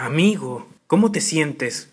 Amigo, ¿cómo te sientes?